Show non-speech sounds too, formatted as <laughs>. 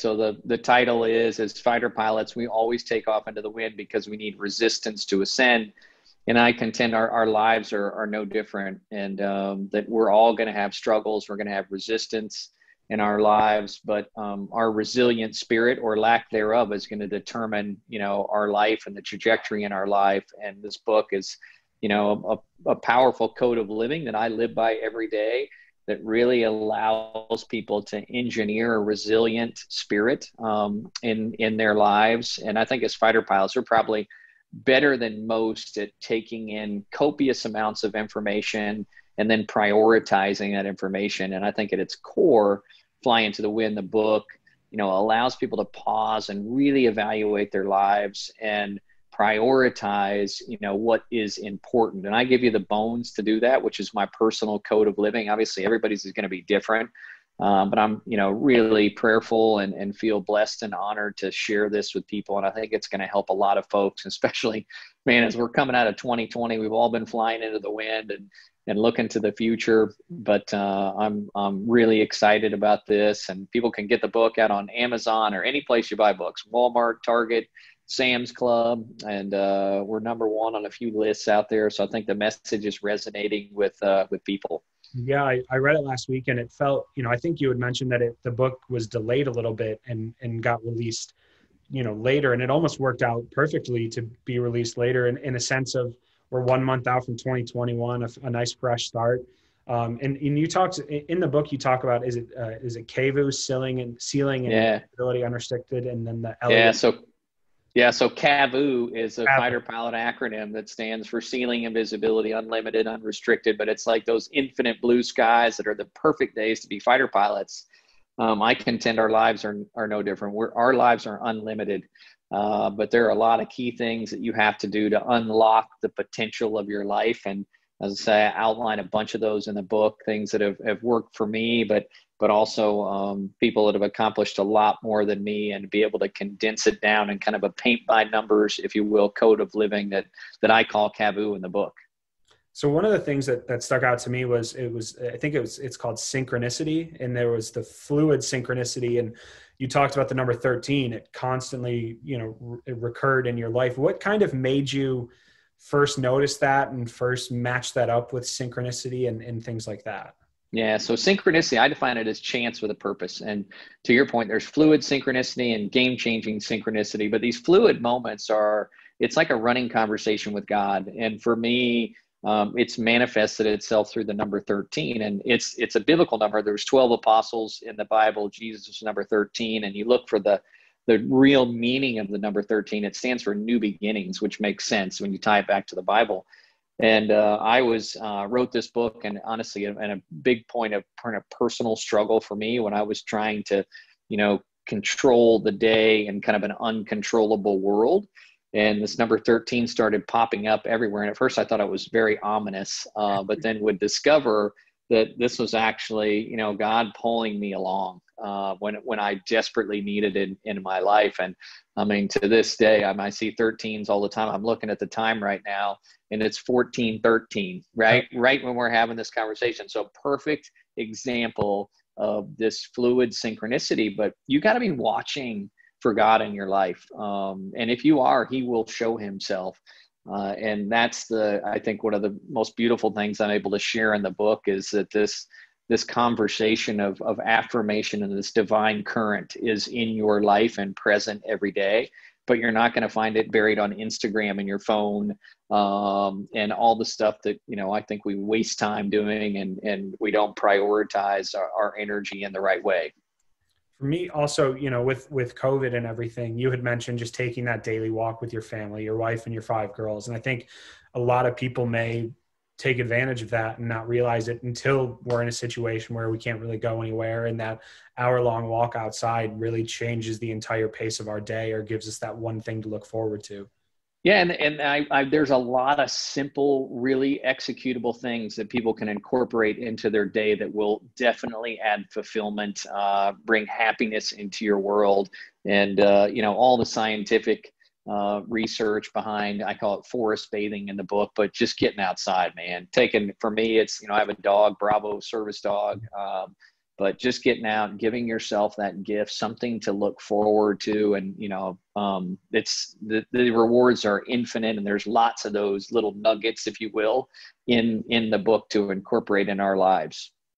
So the the title is as fighter pilots, we always take off into the wind because we need resistance to ascend. And I contend our, our lives are, are no different, and um, that we're all going to have struggles. We're going to have resistance in our lives, but um, our resilient spirit or lack thereof is going to determine, you know, our life and the trajectory in our life. And this book is, you know, a, a powerful code of living that I live by every day that really allows people to engineer a resilient spirit um, in in their lives. And I think as fighter pilots, we're probably better than most at taking in copious amounts of information and then prioritizing that information. And I think at its core, Fly into the Wind, the book, you know, allows people to pause and really evaluate their lives and prioritize, you know, what is important. And I give you the bones to do that, which is my personal code of living. Obviously, everybody's is going to be different. Um, but I'm, you know, really prayerful and, and feel blessed and honored to share this with people. And I think it's going to help a lot of folks, <laughs> especially, man, as we're coming out of 2020, we've all been flying into the wind and and looking to the future. But uh, I'm I'm really excited about this, and people can get the book out on Amazon or any place you buy books, Walmart, Target, Sam's Club, and uh, we're number one on a few lists out there. So I think the message is resonating with uh, with people. Yeah, I, I, read it last week, and it felt, you know, I think you had mentioned that it, the book was delayed a little bit and and got released, you know, later, and it almost worked out perfectly to be released later in, in a sense of we're one month out from 2021, a, a nice fresh start. Um, and, and you talked in the book, you talk about, is it, uh, is it CAVU ceiling and ceiling and yeah. ability unrestricted. And then the Elliott. Yeah. So, yeah. So CAVU is a fighter pilot acronym that stands for ceiling invisibility, unlimited, unrestricted, but it's like those infinite blue skies that are the perfect days to be fighter pilots. Um, I contend our lives are, are no different. We're, our lives are unlimited. Uh, but there are a lot of key things that you have to do to unlock the potential of your life. And as I say, I outline a bunch of those in the book, things that have, have worked for me, but but also um, people that have accomplished a lot more than me and be able to condense it down in kind of a paint by numbers, if you will, code of living that that I call CAVU in the book. So one of the things that, that stuck out to me was it was I think it was it's called synchronicity and there was the fluid synchronicity and you talked about the number 13 it constantly you know it recurred in your life what kind of made you first notice that and first match that up with synchronicity and, and things like that yeah so synchronicity i define it as chance with a purpose. And to your point there's fluid synchronicity and game changing synchronicity but these fluid moments are it's like a running conversation with god. And for me um, it's manifested itself through the number 13 and it's it's a biblical number. There's 12 apostles in the bible jesus is number 13 and you look for the the real meaning of the number 13 it stands for new beginnings which makes sense when you tie it back to the bible and uh, i was uh, wrote this book and honestly and a big point of kind of personal struggle for me when i was trying to you know control the day in kind of an uncontrollable world. And this number 13 started popping up everywhere. And at first i thought it was very ominous uh, but then would discover that this was actually you know god pulling me along uh, when when i desperately needed it in, in my life and i mean to this day I, I see 13s all the time i'm looking at the time right now and it's 14 13 right right when we're having this conversation so perfect example of this fluid synchronicity but you got to be watching for God in your life. Um, and if you are, He will show Himself. Uh, and that's the I think one of the most beautiful things I'm able to share in the book is that this this conversation of of affirmation and this divine current is in your life and present every day. But you're not going to find it buried on Instagram and your phone um, and all the stuff that you know I think we waste time doing and and we don't prioritize our, our energy in the right way for me also you know with with covid and everything you had mentioned just taking that daily walk with your family your wife and your five girls. And i think a lot of people may take advantage of that and not realize it until we're in a situation where we can't really go anywhere. And that hour long walk outside really changes the entire pace of our day or gives us that one thing to look forward to yeah, and, and I, I, there's a lot of simple, really executable things that people can incorporate into their day that will definitely add fulfillment, uh, bring happiness into your world, and uh, you know all the scientific uh, research behind. I call it forest bathing in the book, but just getting outside, man. Taking for me, it's you know I have a dog, Bravo service dog. Um, but just getting out giving yourself that gift something to look forward to and you know um, it's the, the rewards are infinite and there's lots of those little nuggets if you will in in the book to incorporate in our lives